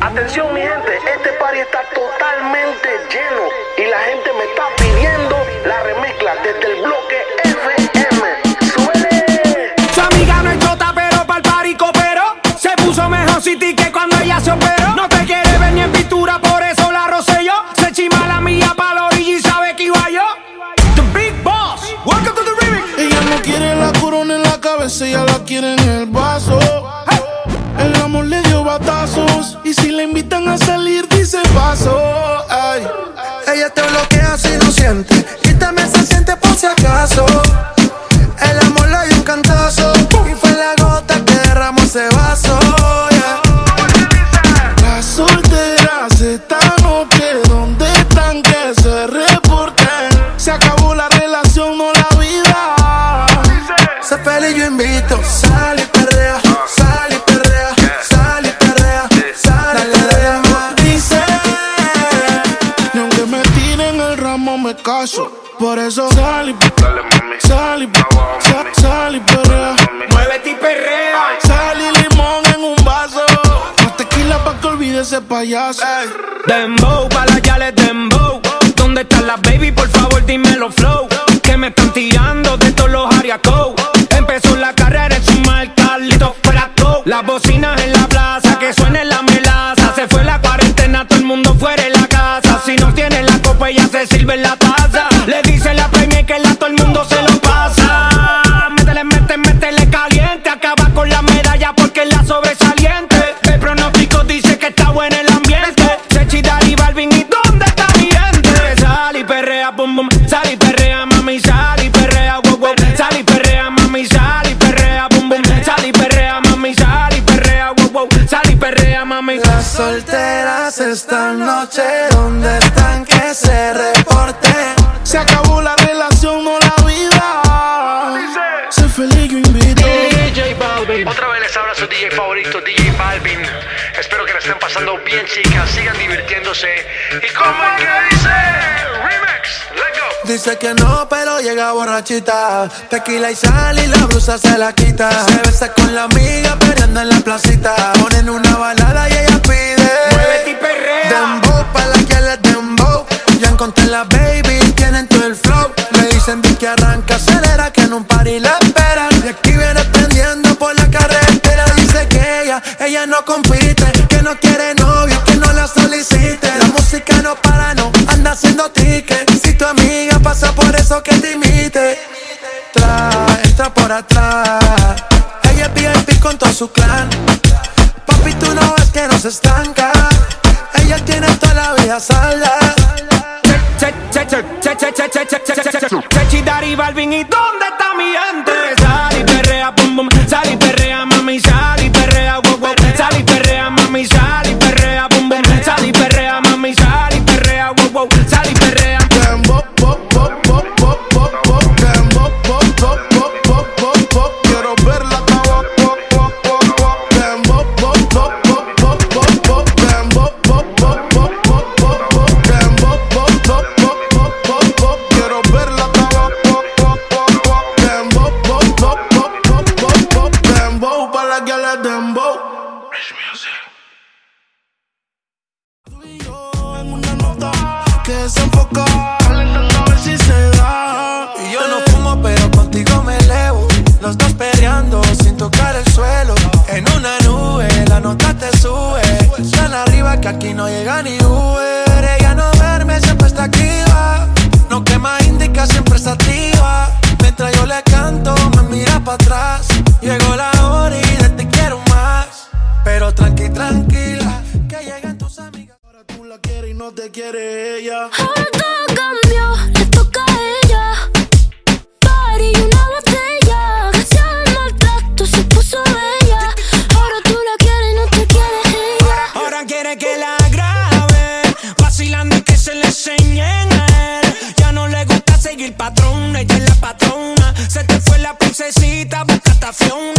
Atención mi gente, este party está totalmente lleno y la gente me está pidiendo la remezcla desde el bloque FM. ¡Suele! Su amiga no es chota, pero pa'l party cooperó. Se puso mejor City que cuando ella se operó. No te quiere ver ni en pintura, por eso la rocé yo. Se chima la mía pa' la orilla y sabe que iba yo. The Big Boss, welcome to the remix. Ella no quiere la corona en la cabeza, ella la quiere en el vaso. Amor le dio batazos y si le invitan a salir dice paso. Ay. Ella te bloquea si no siente. Quítame se siente por si acaso. El amor le dio un cantazo. Y fue la gota que derramó ese vaso. yeah. Las solteras están ok, ¿dónde están que se reporten? Se acabó la relación, no la vida. Sé feliz, yo invito. Sal y Por eso sal y sal y sal, sal y perrea. Muévete y perrea. Sal y limón en un vaso. Más tequila pa' que olvide ese payaso. Dembow, pa' las yales dembow. ¿Dónde están las baby? Por favor, dímelo flow. Que me están tirando de todos los ariacos. Empezó la carrera en su marca, listo fuera go. Las bocinas en la plaza, que suene la melaza. Se fue la cuarentena, todo el mundo fuera de la casa. Si no tiene la copa, ella se sirve en la taza. Le dice la premia que la todo el mundo se lo pasa. Métele, métele, métele caliente. Acaba con la medalla porque es la sobresaliente. El pronóstico dice que está bueno el ambiente. Sechi, Dari, Balvin, ¿y dónde está mi gente? Sal y perrea, bum, bum. Sal y perrea, mami, sal y perrea, wow, wow. Sal y perrea, mami, sal y perrea, bum, bum. Sal y perrea, mami, sal y perrea, wow, wow. Sal y perrea, mami. Las solteras esta noche, ¿dónde están que se reporten? Se acabó la relación, no la vida. Sé feliz, yo invito. DJ Balvin. Otra vez les habla su DJ favorito, DJ Balvin. Espero que la estén pasando bien, chicas. Sigan divirtiéndose. ¿Y cómo es que dice? Remix. Let's go. Dice que no, pero llega borrachita. Tequila y sal y la blusa se la quita. Se besa con la amiga peleando en la placita. Ponen una balada y ella pide. Muévete ella no compite, que no quiere novio, que no la solicite. La música no para, no anda haciendo ticket. Si tu amiga pasa por eso, que te imite. Entra por atrás. Ella es VIP con todo su clan. Papi, tú no ves que no se estanca. Ella tiene toda la vida salda. Chechi, Dari, Balvin, ¿y dónde está mi gente? Tú y yo en una nota que desenfoca. Calentando a ver si se da. Y yo no fumo, pero contigo me elevo. Los dos peleando sin tocar el suelo. En una nube, la nota te sube. Tan arriba que aquí no llega ni Uber. Ella no verme, siempre está activa. No quema indica, siempre está activa. Mientras yo le canto, me mira para atrás. Llegó la hora tranqui, tranquila, que llegan tus amigas. Ahora tú la quieres y no te quiere ella. Ahora todo cambió, le toca a ella. Party una botella, gracias al maltrato se puso bella. Ahora tú la quieres y no te quiere ella. Ahora quiere que la grabe, vacilando y que se le enseñen a él. Ya no le gusta seguir patrón, ella es la patrona. Se te fue la princesita, busca hasta Fiona.